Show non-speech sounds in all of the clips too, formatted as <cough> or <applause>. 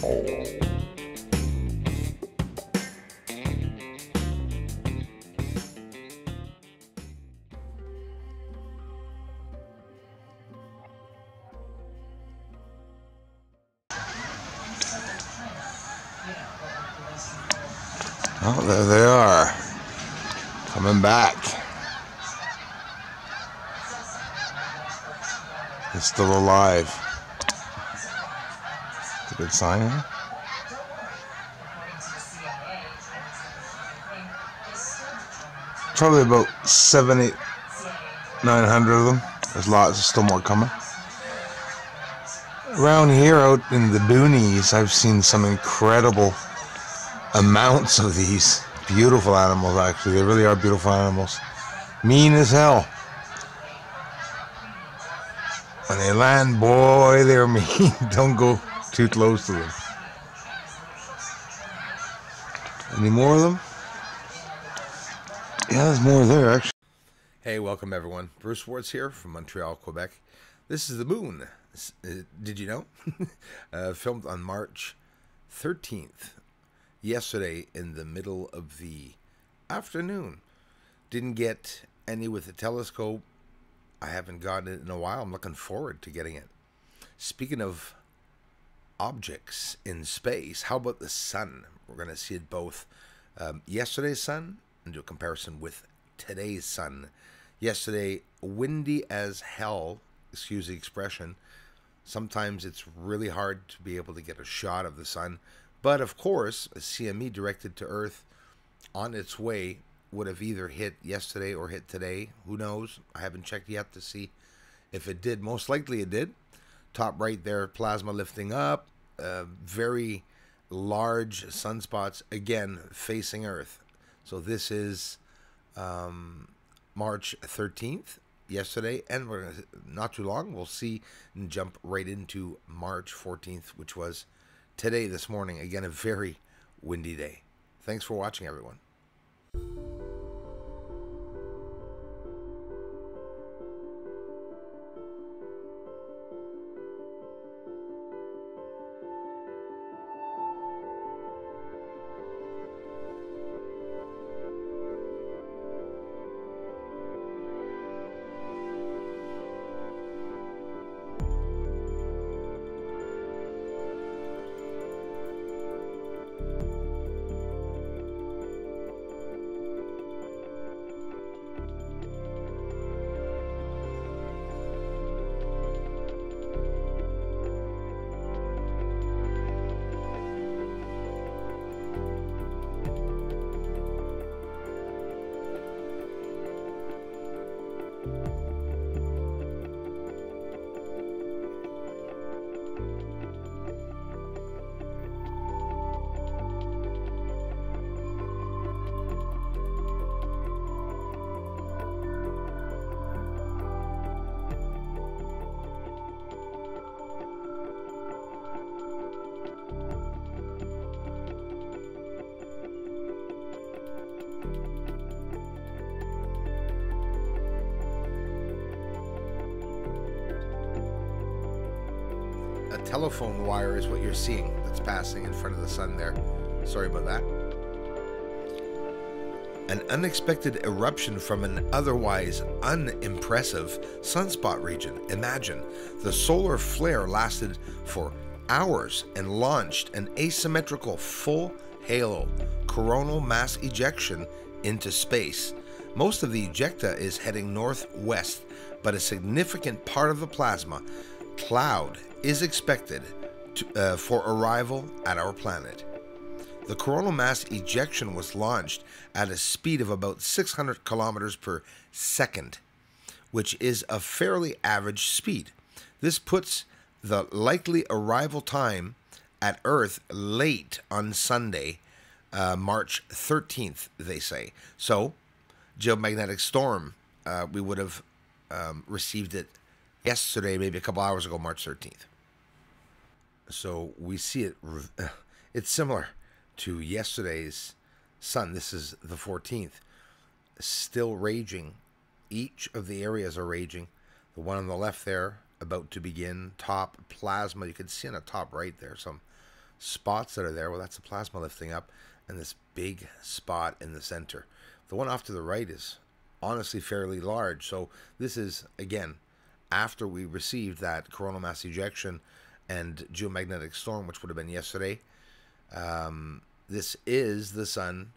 Oh, there they are. Coming back. It's still alive. Good sign. Probably about seven, eight, nine hundred of them. There's lots, there's still more coming. Around here, out in the boonies, I've seen some incredible amounts of these beautiful animals actually they really are beautiful animals mean as hell when they land boy they're <laughs> mean don't go too close to them any more of them yeah there's more there actually hey welcome everyone bruce Swartz here from montreal quebec this is the moon uh, did you know <laughs> uh, filmed on march 13th yesterday in the middle of the afternoon. Didn't get any with the telescope. I haven't gotten it in a while. I'm looking forward to getting it. Speaking of objects in space, how about the sun? We're going to see it both um, yesterday's sun and do a comparison with today's sun. Yesterday, windy as hell, excuse the expression. Sometimes it's really hard to be able to get a shot of the sun. But of course, a CME directed to Earth on its way would have either hit yesterday or hit today. Who knows? I haven't checked yet to see if it did. Most likely it did. Top right there, plasma lifting up. Uh, very large sunspots, again, facing Earth. So this is um, March 13th, yesterday, and we're gonna, not too long. We'll see and jump right into March 14th, which was today, this morning. Again, a very windy day. Thanks for watching, everyone. Telephone wire is what you're seeing that's passing in front of the sun there. Sorry about that. An unexpected eruption from an otherwise unimpressive sunspot region. Imagine the solar flare lasted for hours and launched an asymmetrical full halo coronal mass ejection into space. Most of the ejecta is heading northwest, but a significant part of the plasma cloud is expected to, uh, for arrival at our planet. The coronal mass ejection was launched at a speed of about 600 kilometers per second, which is a fairly average speed. This puts the likely arrival time at Earth late on Sunday, uh, March 13th, they say. So, geomagnetic storm, uh, we would have um, received it yesterday, maybe a couple hours ago, March 13th. So we see it, <sighs> it's similar to yesterday's sun. This is the 14th, still raging. Each of the areas are raging. The one on the left there, about to begin, top plasma. You can see on the top right there some spots that are there. Well, that's the plasma lifting up, and this big spot in the center. The one off to the right is honestly fairly large. So this is again after we received that coronal mass ejection and geomagnetic storm, which would have been yesterday. Um, this is the sun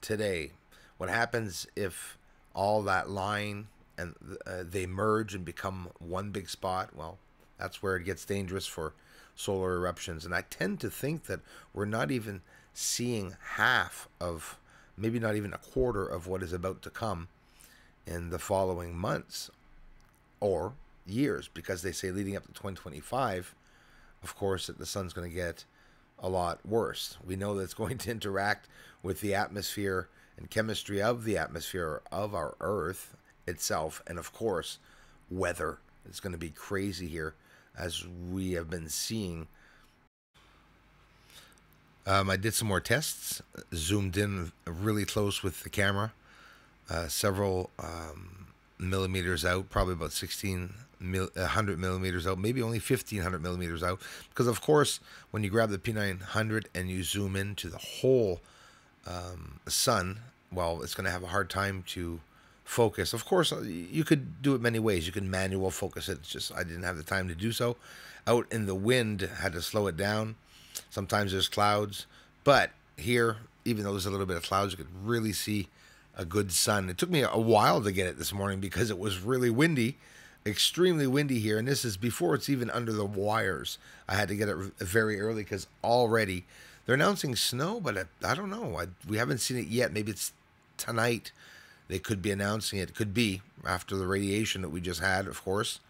today. What happens if all that line and uh, they merge and become one big spot? Well, that's where it gets dangerous for solar eruptions. And I tend to think that we're not even seeing half of, maybe not even a quarter of what is about to come in the following months or years, because they say leading up to 2025, of course, that the sun's going to get a lot worse. We know that it's <laughs> going to interact with the atmosphere and chemistry of the atmosphere of our Earth itself, and of course, weather. It's going to be crazy here as we have been seeing. Um, I did some more tests, zoomed in really close with the camera, uh, several um, millimeters out, probably about 16 mil, 100 millimeters out, maybe only 1500 millimeters out. Because, of course, when you grab the P900 and you zoom into the whole um, sun, well, it's going to have a hard time to focus. Of course, uh, you could do it many ways. You can manual focus it. It's just I didn't have the time to do so. Out in the wind, had to slow it down. Sometimes there's clouds, but here, even though there's a little bit of clouds, you could really see a good sun. It took me a while to get it this morning because it was really windy, extremely windy here, and this is before it's even under the wires. I had to get it very early because already they're announcing snow, but I, I don't know. I, we haven't seen it yet. Maybe it's tonight they could be announcing it. Could be after the radiation that we just had, of course.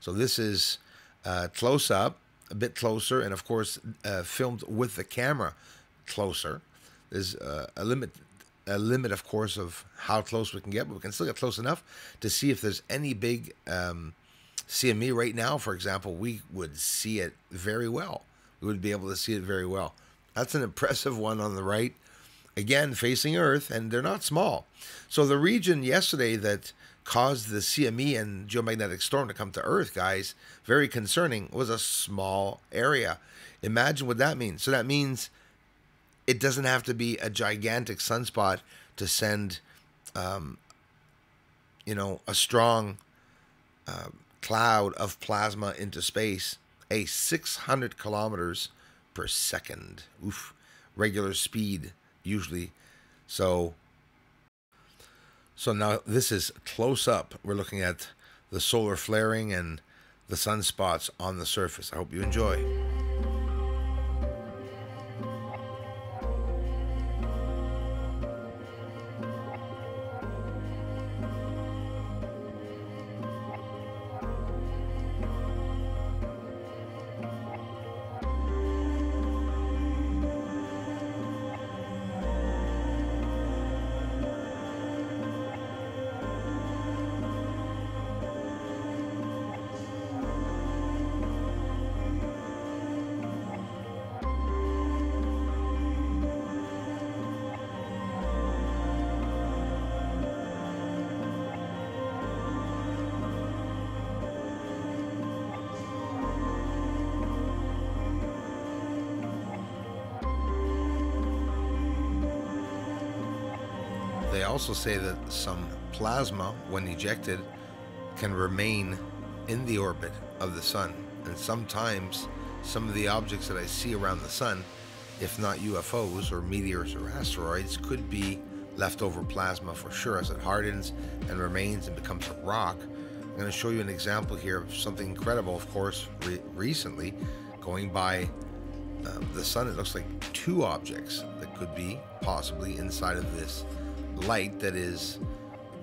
So this is uh, close up, a bit closer, and of course uh, filmed with the camera closer. There's uh, a limit, a limit, of course, of how close we can get, but we can still get close enough to see if there's any big um, CME right now. For example, we would see it very well. We would be able to see it very well. That's an impressive <laughs> one on the right again facing Earth, and they're not small. So the region yesterday that caused the CME and geomagnetic storm to come to Earth, guys, very concerning, was a small area. Imagine what that means. So that means it doesn't have to be a gigantic sunspot to send, um, you know, a strong uh, cloud of plasma into space, a 600 kilometers per second, oof, regular speed usually. So, so now this is close up. We're looking at the solar flaring and the sunspots on the surface. I hope you enjoy. They also say that some plasma, when ejected, can remain in the orbit of the sun. And sometimes some of the objects that I see around the sun, if not UFOs or meteors or asteroids, could be leftover plasma for sure as it hardens and remains and becomes a rock. I'm going to show you an example here of something incredible, of course, re- recently going by uh, the sun. It looks like two objects that could be possibly inside of this light that is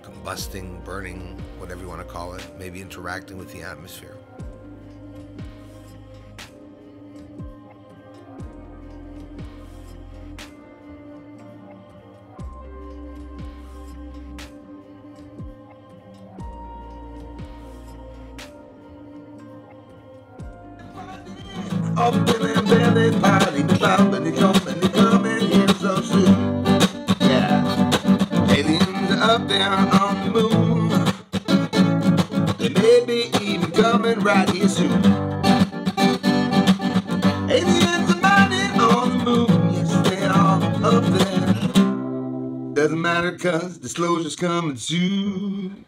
combusting, burning, whatever you want to call it, maybe interacting with the atmosphere. Up in belly, Aliens are mining on the moon, yes, they are up there. Doesn't matter, cause disclosure's coming soon.